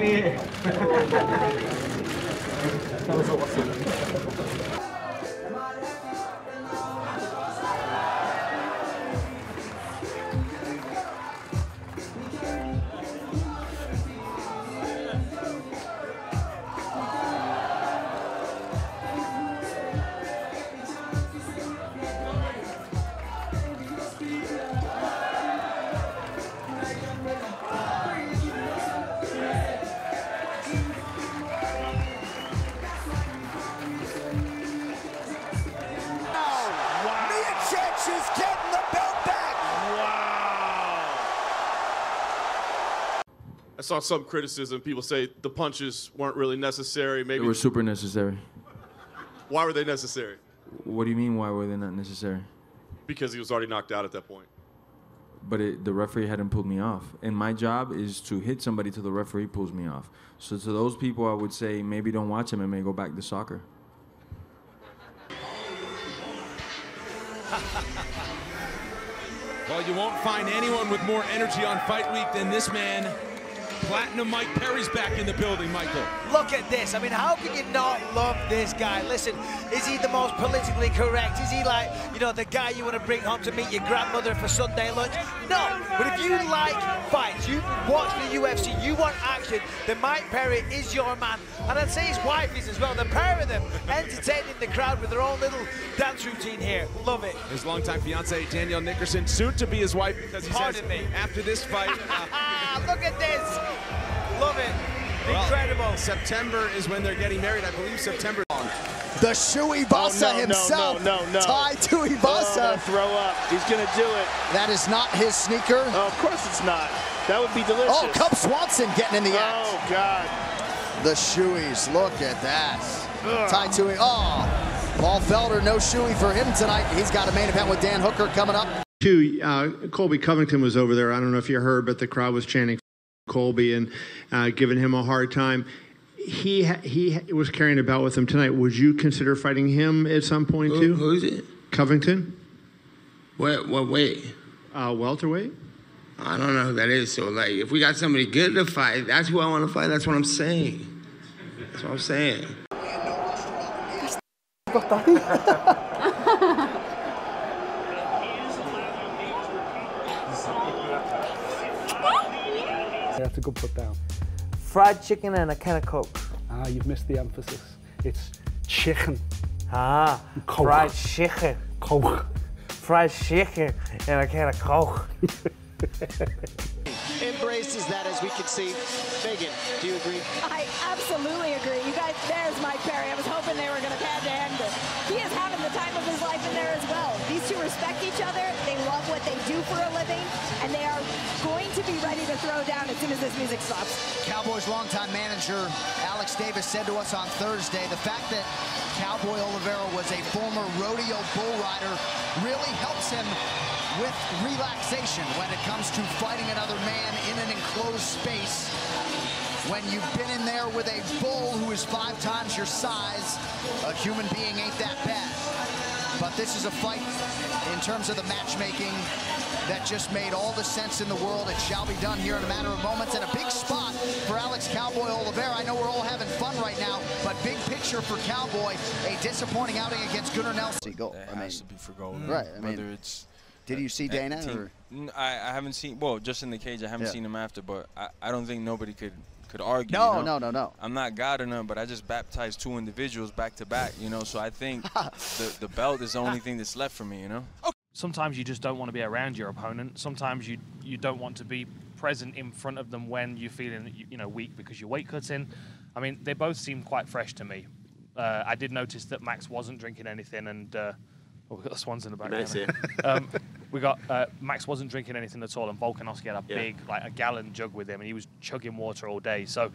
帰り。Saw some criticism. People say the punches weren't really necessary. Maybe They were super necessary. why were they necessary? What do you mean? Why were they not necessary? Because he was already knocked out at that point. But it, the referee hadn't pulled me off, and my job is to hit somebody till the referee pulls me off. So to those people, I would say maybe don't watch MMA, go back to soccer. Well, you won't find anyone with more energy on fight week than this man. Platinum Mike Perry's back in the building, Michael. Look at this. I mean, how can you not love this guy? Listen, is he the most politically correct? Is he like, you know, the guy you want to bring home to meet your grandmother for Sunday lunch? No. But if you like fights, you watch the UFC, you want action, then Mike Perry is your man. And I'd say his wife is as well. The pair of them entertaining the crowd with their own little dance routine here. Love it. His longtime fiance Danielle Nickerson, soon to be his wife, because he Pardon says me. after this fight. uh, Look at this. Love it. well, Incredible. September is when they're getting married. I believe September. The Shui Basa Oh, no, no, himself. no, no, no. Tai Tuivasa. Oh, throw up. He's gonna do it. that is not his sneaker. Oh, of course it's not. That would be delicious. Oh, Cub Swanson getting in the act. Oh God. The shoeies, look at that. Tai Tui, oh. Paul Felder, no shoey for him tonight. He's got a main event with Dan Hooker coming up. Too, uh, Colby Covington was over there. I don't know if you heard, but the crowd was chanting Colby and uh, giving him a hard time. He he was carrying a belt with him tonight. Would you consider fighting him at some point too? Who is it? Covington, What what weight? uh, welterweight. I don't know who that is. So like, if we got somebody good to fight, that's who I want to fight. That's what I'm saying. That's what I'm saying. That's a good put down. Fried chicken and a can of Coke. Ah, you've missed the emphasis. It's chicken. Ah, Coke. fried chicken. Coke. Fried chicken and a can of Coke. Embraces that as we can see. Megan, do you agree? I absolutely agree. You guys, there's Mike Perry. I was hoping they were going to hand to end but he is having the time of his life in there as well. These two respect each other. They love what they do for a living, and they are going to be ready to throw down as soon as this music stops. Cowboys longtime manager Alex Davis said to us on Thursday the fact that Cowboy Oliveira was a former rodeo bull rider really helps him with relaxation when it comes to fighting another man in an enclosed space. When you've been in there with a bull who is five times your size, a human being ain't that bad. But this is a fight in terms of the matchmaking that just made all the sense in the world. It shall be done here in a matter of moments. And a big spot for Alex Cowboy Oliveira. I know we're all having fun right now, but big picture for Cowboy. A disappointing outing against Gunnar Nelson. Goal. It I mean, has to be for gold. Right, I Whether it's did you see Dana? team- Or? N- I, I haven't seen. Well, just in the cage, I haven't Yeah. seen him after. But I, I don't think nobody could could argue. No, you know? no, no, no. I'm not God or nothing, but I just baptized two individuals back to back. You know, so I think the the belt is the only thing that's left for me. You know. Sometimes you just don't want to be around your opponent. Sometimes you you don't want to be present in front of them when you're feeling you, you know weak because your weight cuts in. I mean, they both seem quite fresh to me. Uh, I did notice that Max wasn't drinking anything, and uh, oh, we got the Swans in the background. Nice here. um, we got uh, Max wasn't drinking anything at all, and Volkanovski had a Yeah. big like a gallon jug with him, and he was chugging water all day. So